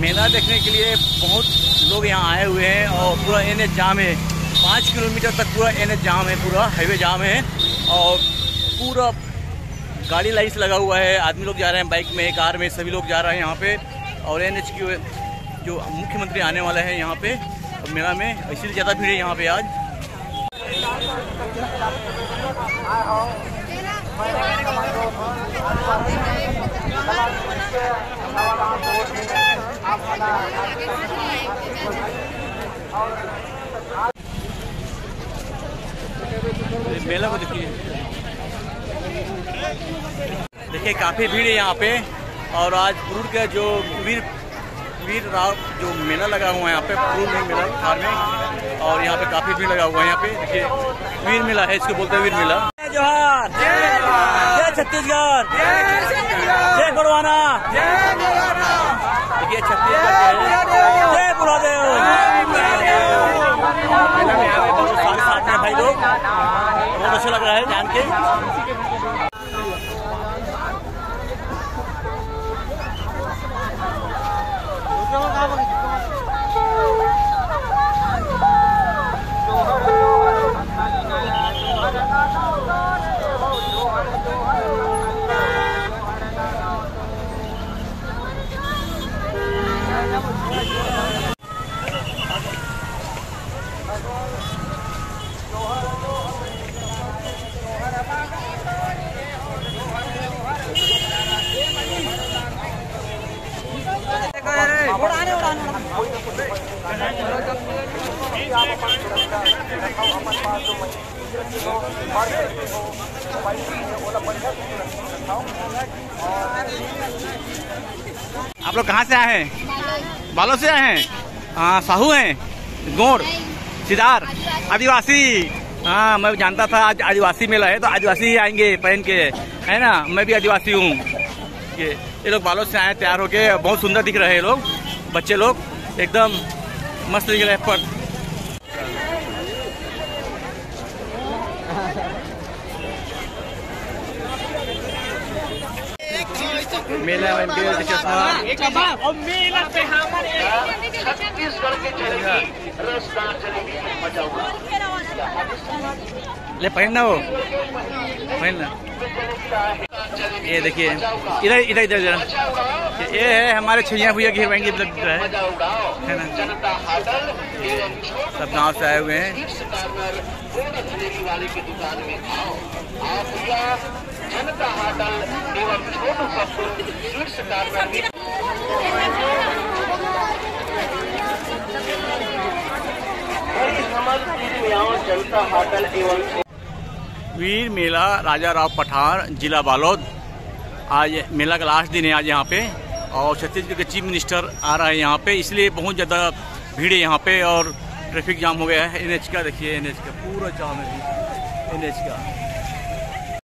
मेला देखने के लिए बहुत लोग यहाँ आए हुए हैं और पूरा एन एच जाम है। पाँच किलोमीटर तक पूरा एन एच जाम है, पूरा हाईवे जाम है और पूरा गाड़ी लाइट्स लगा हुआ है। आदमी लोग जा रहे हैं बाइक में, कार में, सभी लोग जा रहे हैं यहाँ पे और एन एच की जो मुख्यमंत्री आने वाला है यहाँ पे मेला में, इसीलिए ज़्यादा भीड़ है यहाँ पे आज। मेला को देखिए। देखिए काफ़ी भीड़ है यहाँ पे। और आज पुरुष का जो वीर वीर राव जो मेला लगा हुआ है यहाँ पे पुरुष में मेला थार में। और यहाँ पे काफ़ी भीड़ लगा हुआ है यहाँ पे। देखिए वीर मेला है इसको बोलते हैं वीर मेला। जोहार। जय छत्तीसगढ़। जय देखिए छत्तीसगढ़ जय बुलादेव। में आए बहुत साथ में भाई लोग बहुत अच्छा लग रहा है जान के। आप लोग कहाँ से आए हैं? बालों से आए हैं? हाँ साहू हैं। गोर सिदार, आदिवासी। हाँ मैं जानता था आज आदिवासी मेला है तो आदिवासी ही आएँगे पहन के। है ना? मैं भी आदिवासी हूँ। ये ये लोग बालों से आए, तैयार होके। बहुत सुंदर दिख रहे हैं लोग, बच्चे लोग। एकदम मस्त हैं पर मेला में चश्मा और मेला पे हमारे छत्तीसगढ़ के जलेबी रसदार जलेबी मज़ा हुआ। ले पहनना वो। पहनना ये देखिए, इधर इधर इधर इधर। ये है हमारे छैया भैया हीरोइन की रहा है ना? सब गाँव से आए हुए हैं। जनता होटल एवं वीर मेला राजा राव पठान, जिला बालोद। आज मेला का लास्ट दिन है आज यहाँ पे, और छत्तीसगढ़ के चीफ मिनिस्टर आ रहा है यहाँ पे, इसलिए बहुत ज़्यादा भीड़ है यहाँ पे, और ट्रैफ़िक जाम हो गया है। एनएच का देखिए एनएच का पूरा जाम है। एनएच का